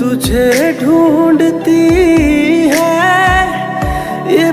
तुझे ढूंढती है। ये